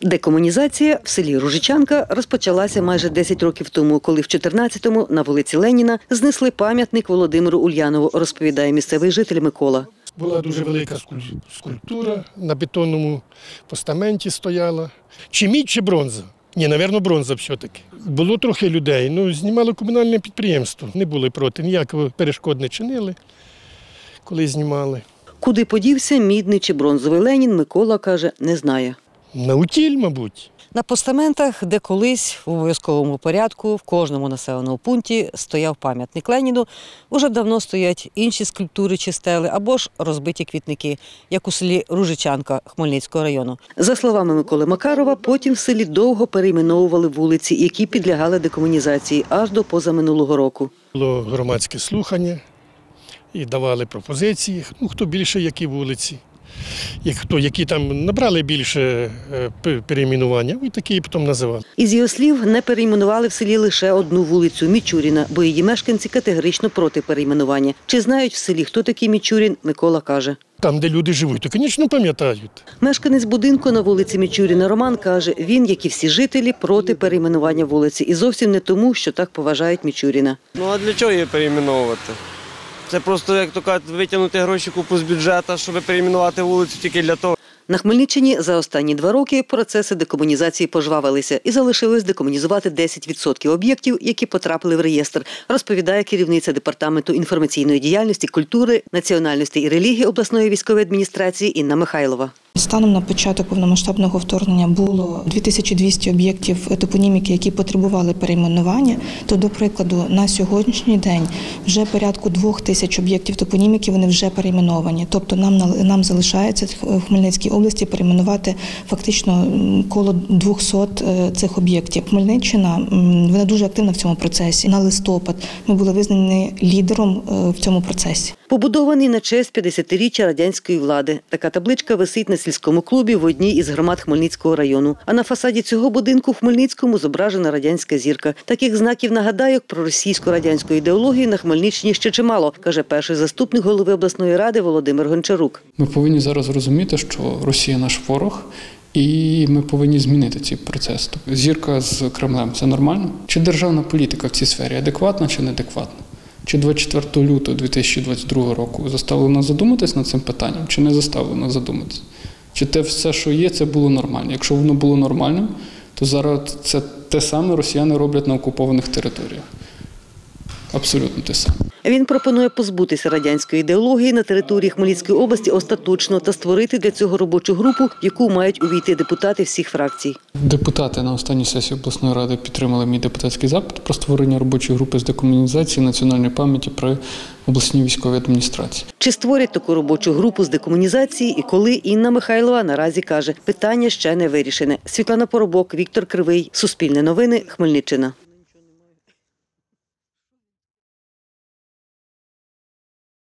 Декомунізація в селі Ружичанка розпочалася майже 10 років тому, коли в 14-му на вулиці Леніна знесли пам'ятник Володимиру Ульянову, розповідає місцевий житель Микола. Була дуже велика скульптура, на бетонному постаменті стояла. Чи мідь, чи бронза? Ні, напевно, бронза все-таки. Було трохи людей, ну, знімало комунальне підприємство. Не були проти, ніякого перешкод не чинили, коли знімали. Куди подівся мідний чи бронзовий Ленін, Микола каже, не знає. На утіль, мабуть. На постаментах, де колись в обов'язковому порядку в кожному населеному пункті стояв пам'ятник Леніну, уже давно стоять інші скульптури чи стели або ж розбиті квітники, як у селі Ружичанка Хмельницького району. За словами Миколи Макарова, потім в селі довго перейменовували вулиці, які підлягали декомунізації аж до позаминулого року. Було громадське слухання і давали пропозиції, ну, хто більше, які вулиці. І хто, які там набрали більше е, пе- перейменування, і такі потім називали. Із його слів, не перейменували в селі лише одну вулицю Мічуріна, бо її мешканці категорично проти перейменування. Чи знають в селі, хто такий Мічурін, Микола каже. Там, де люди живуть, то, звісно, пам'ятають. Мешканець будинку на вулиці Мічуріна Роман каже, він, як і всі жителі, проти перейменування вулиці. І зовсім не тому, що так поважають Мічуріна. Ну а для чого її перейменовувати? Це просто, як то кажуть, витягнути гроші купу з бюджету, щоб перейменувати вулицю тільки для того. На Хмельниччині за останні два роки процеси декомунізації пожвавилися і залишилось декомунізувати 10% об'єктів, які потрапили в реєстр, розповідає керівниця департаменту інформаційної діяльності, культури, національності і релігії обласної військової адміністрації Інна Михайлова. Станом на початок повномасштабного вторгнення було 2200 об'єктів топоніміки, які потребували перейменування. То, до прикладу, на сьогоднішній день вже порядку двох тисяч об'єктів топоніміки вони вже перейменовані. Тобто нам нам залишається в Хмельницькій області перейменувати фактично коло 200 е, цих об'єктів. Хмельниччина вона дуже активна в цьому процесі. На листопад ми були визнані лідером е, в цьому процесі. Побудований на честь 50-річчя радянської влади. Така табличка висить на сільському клубі в одній із громад Хмельницького району. А на фасаді цього будинку в Хмельницькому зображена радянська зірка. Таких знаків нагадайок про російсько-радянську ідеологію на Хмельниччині ще чимало, каже перший заступник голови обласної ради Володимир Гончарук. Ми повинні зараз розуміти, що Росія наш ворог, і ми повинні змінити цей процес. Тобто зірка з Кремлем це нормально? Чи державна політика в цій сфері адекватна чи неадекватна? Чи 24 лютого 2022 року заставлено задуматись над цим питанням, чи не заставлено задуматись? Чи те все, що є, це було нормально? Якщо воно було нормальним, то зараз це те саме росіяни роблять на окупованих територіях. Абсолютно те саме. Він пропонує позбутися радянської ідеології на території Хмельницької області остаточно та створити для цього робочу групу, в яку мають увійти депутати всіх фракцій. Депутати на останній сесії обласної ради підтримали мій депутатський запит про створення робочої групи з декомунізації національної пам'яті при обласній військовій адміністрації. Чи створять таку робочу групу з декомунізації і коли Інна Михайлова наразі каже, питання ще не вирішене. Світлана Поробок, Віктор Кривий, Суспільне новини, Хмельниччина.